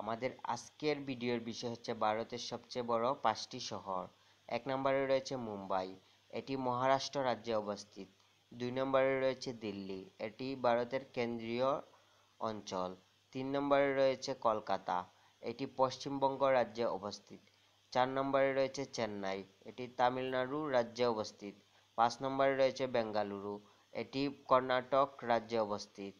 আমাদের আজকের ভিডিওর বিষয় হচ্ছে ভারতের সবচেয়ে বড় পাঁচটি শহর। এক নম্বরে রয়েছে মুম্বাই। এটি মহারাষ্ট্র রাজ্যে অবস্থিত। দুই নম্বরে রয়েছে দিল্লি। এটি ভারতের কেন্দ্রীয় অঞ্চল। তিন নম্বরে রয়েছে কলকাতা। এটি পশ্চিমবঙ্গ রাজ্যে অবস্থিত। চার নম্বরে রয়েছে চেন্নাই। এটি তামিলনাড়ু রাজ্যে অবস্থিত। পাঁচ নম্বরে রয়েছে বেঙ্গালুরু। এটি কর্ণাটক রাজ্যে অবস্থিত।